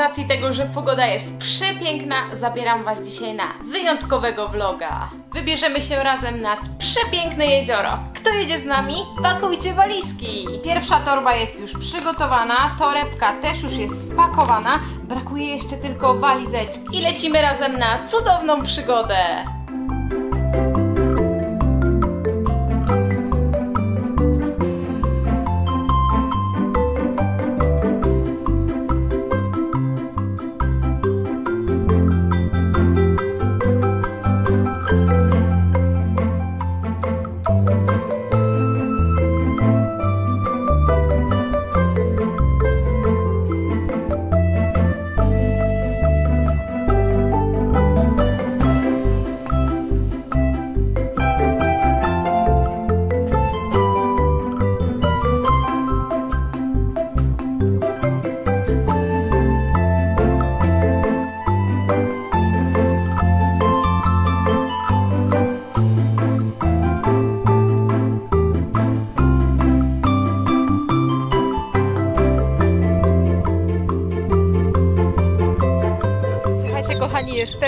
racji tego, że pogoda jest przepiękna, zabieram Was dzisiaj na wyjątkowego vloga. Wybierzemy się razem nad przepiękne jezioro. Kto jedzie z nami? Pakujcie walizki! Pierwsza torba jest już przygotowana, torebka też już jest spakowana, brakuje jeszcze tylko walizeczki. I lecimy razem na cudowną przygodę!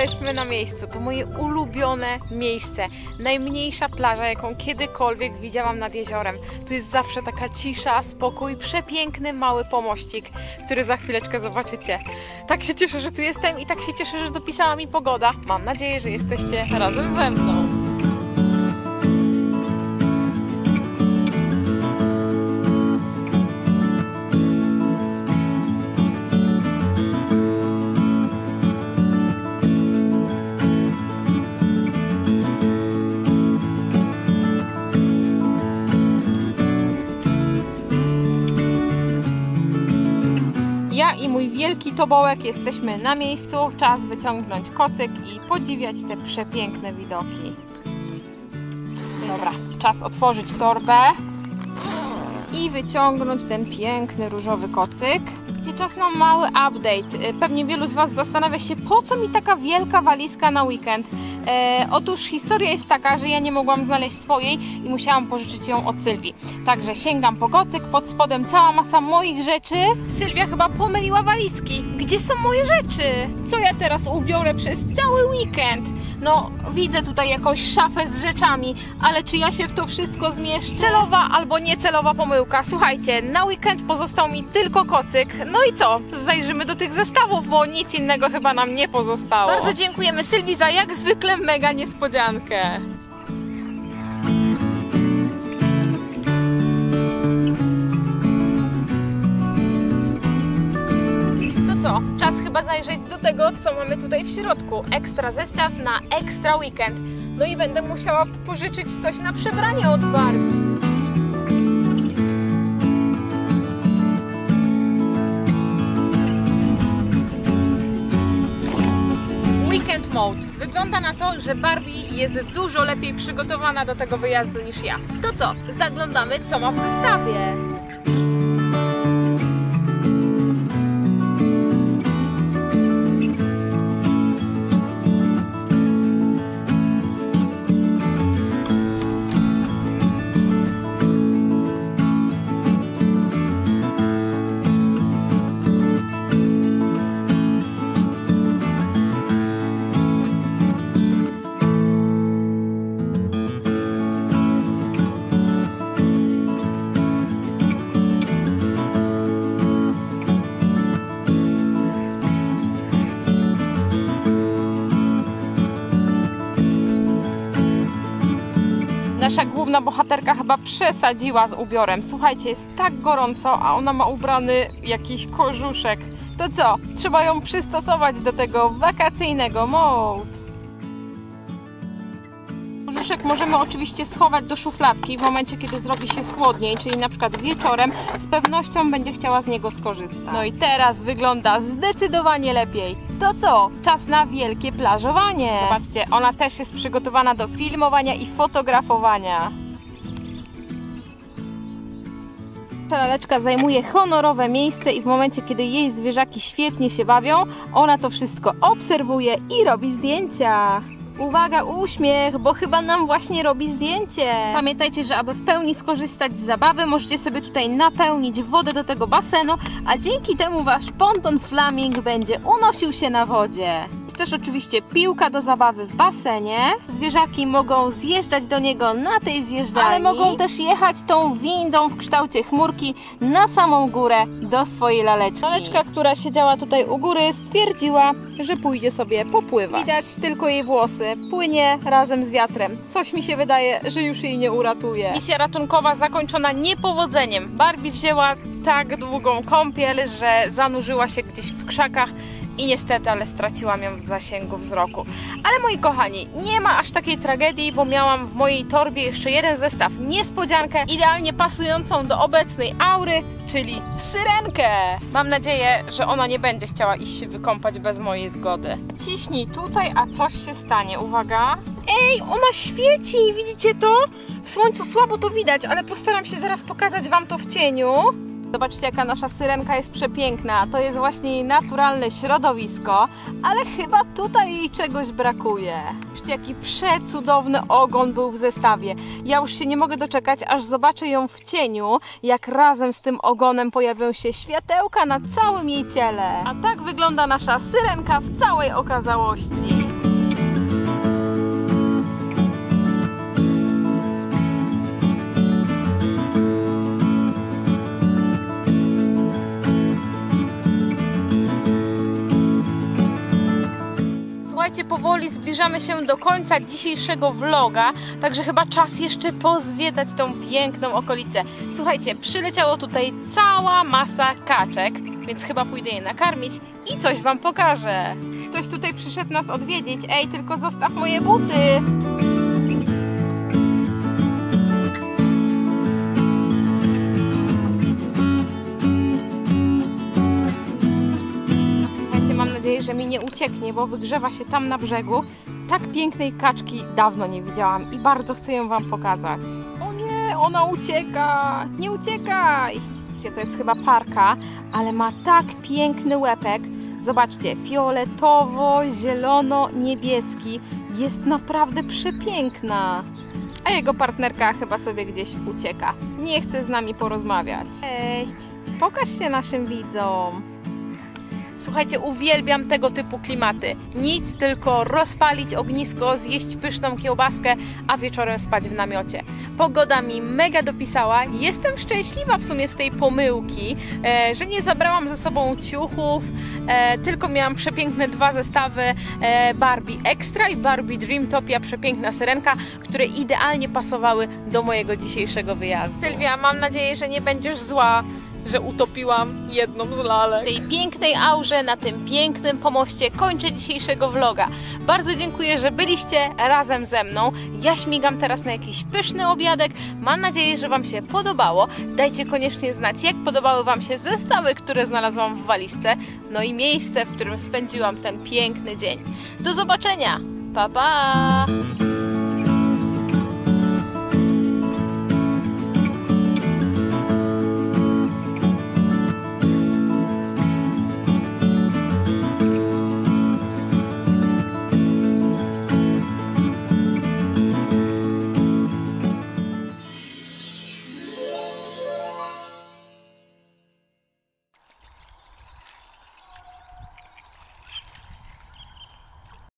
Jesteśmy na miejscu. To moje ulubione miejsce. Najmniejsza plaża, jaką kiedykolwiek widziałam nad jeziorem. Tu jest zawsze taka cisza, spokój, przepiękny mały pomościk, który za chwileczkę zobaczycie. Tak się cieszę, że tu jestem i tak się cieszę, że dopisała mi pogoda. Mam nadzieję, że jesteście razem ze mną. Wielki tobołek jesteśmy na miejscu. Czas wyciągnąć kocyk i podziwiać te przepiękne widoki. Dobra, czas otworzyć torbę i wyciągnąć ten piękny różowy kocyk. Gdzie czas na mały update. Y, Pewnie wielu z Was zastanawia się, po co mi taka wielka walizka na weekend. E, otóż historia jest taka, że ja nie mogłam znaleźć swojej i musiałam pożyczyć ją od Sylwii. Także sięgam po kocyk, pod spodem cała masa moich rzeczy. Sylwia chyba pomyliła walizki. Gdzie są moje rzeczy? Co ja teraz ubiorę przez cały weekend? No, widzę tutaj jakąś szafę z rzeczami, ale czy ja się w to wszystko zmieszczę? Celowa albo niecelowa pomyłka. Słuchajcie, na weekend pozostał mi tylko kocyk. No i co? Zajrzymy do tych zestawów, bo nic innego chyba nam nie pozostało. Bardzo dziękujemy Sylwii za jak zwykle mega niespodziankę. Zajrzeć do tego, co mamy tutaj w środku. Ekstra zestaw na ekstra weekend. No i będę musiała pożyczyć coś na przebranie od Barbie. Weekend Mode. Wygląda na to, że Barbie jest dużo lepiej przygotowana do tego wyjazdu niż ja. To co? Zaglądamy, co ma w zestawie. Nasza główna bohaterka chyba przesadziła z ubiorem. Słuchajcie, jest tak gorąco, a ona ma ubrany jakiś kożuszek. To co? Trzeba ją przystosować do tego wakacyjnego mode. Kożuszek możemy oczywiście schować do szufladki w momencie, kiedy zrobi się chłodniej, czyli na przykład wieczorem, z pewnością będzie chciała z niego skorzystać. No i teraz wygląda zdecydowanie lepiej. To co? Czas na wielkie plażowanie. Zobaczcie, ona też jest przygotowana do filmowania i fotografowania. Laleczka zajmuje honorowe miejsce i w momencie, kiedy jej zwierzaki świetnie się bawią, ona to wszystko obserwuje i robi zdjęcia. Uwaga, uśmiech, bo chyba nam właśnie robi zdjęcie. Pamiętajcie, że aby w pełni skorzystać z zabawy, możecie sobie tutaj napełnić wodę do tego basenu, a dzięki temu wasz ponton flaming będzie unosił się na wodzie. Jest też oczywiście piłka do zabawy w basenie. Zwierzaki mogą zjeżdżać do niego na tej zjeżdżalni, ale mogą też jechać tą windą w kształcie chmurki na samą górę do swojej laleczki. Laleczka, która siedziała tutaj u góry, stwierdziła, że pójdzie sobie popływać. Widać tylko jej włosy. Płynie razem z wiatrem. Coś mi się wydaje, że już jej nie uratuje. Misja ratunkowa zakończona niepowodzeniem. Barbie wzięła tak długą kąpiel, że zanurzyła się gdzieś w krzakach i niestety, ale straciłam ją w zasięgu wzroku. Ale moi kochani, nie ma aż takiej tragedii, bo miałam w mojej torbie jeszcze jeden zestaw niespodziankę, idealnie pasującą do obecnej aury, czyli syrenkę. Mam nadzieję, że ona nie będzie chciała iść się wykąpać bez mojej zgody. Ciśnij tutaj, a coś się stanie. Uwaga. Ej, ona świeci, widzicie to? W słońcu słabo to widać, ale postaram się zaraz pokazać Wam to w cieniu. Zobaczcie, jaka nasza syrenka jest przepiękna. To jest właśnie jej naturalne środowisko, ale chyba tutaj jej czegoś brakuje. Zobaczcie, jaki przecudowny ogon był w zestawie. Ja już się nie mogę doczekać, aż zobaczę ją w cieniu, jak razem z tym ogonem pojawią się światełka na całym jej ciele. A tak wygląda nasza syrenka w całej okazałości. Słuchajcie, powoli zbliżamy się do końca dzisiejszego vloga, także chyba czas jeszcze pozwiedzać tą piękną okolicę. Słuchajcie, przyleciało tutaj cała masa kaczek, więc chyba pójdę je nakarmić i coś Wam pokażę. Ktoś tutaj przyszedł nas odwiedzić. Ej, tylko zostaw moje buty! Mi nie ucieknie, bo wygrzewa się tam na brzegu. Tak pięknej kaczki dawno nie widziałam i bardzo chcę ją Wam pokazać. O nie, ona ucieka! Nie uciekaj! To jest chyba parka, ale ma tak piękny łepek. Zobaczcie, fioletowo-zielono-niebieski. Jest naprawdę przepiękna. A jego partnerka chyba sobie gdzieś ucieka. Nie chce z nami porozmawiać. Cześć! Pokaż się naszym widzom. Słuchajcie, uwielbiam tego typu klimaty. Nic, tylko rozpalić ognisko, zjeść pyszną kiełbaskę, a wieczorem spać w namiocie. Pogoda mi mega dopisała. Jestem szczęśliwa w sumie z tej pomyłki, e, że nie zabrałam ze sobą ciuchów, e, tylko miałam przepiękne dwa zestawy e, Barbie Extra i Barbie Dreamtopia, przepiękna syrenka, które idealnie pasowały do mojego dzisiejszego wyjazdu. Sylwia, mam nadzieję, że nie będziesz zła że utopiłam jedną z lalek. W tej pięknej aurze, na tym pięknym pomoście kończę dzisiejszego vloga. Bardzo dziękuję, że byliście razem ze mną. Ja śmigam teraz na jakiś pyszny obiadek. Mam nadzieję, że Wam się podobało. Dajcie koniecznie znać, jak podobały Wam się zestawy, które znalazłam w walizce, no i miejsce, w którym spędziłam ten piękny dzień. Do zobaczenia! Pa, pa!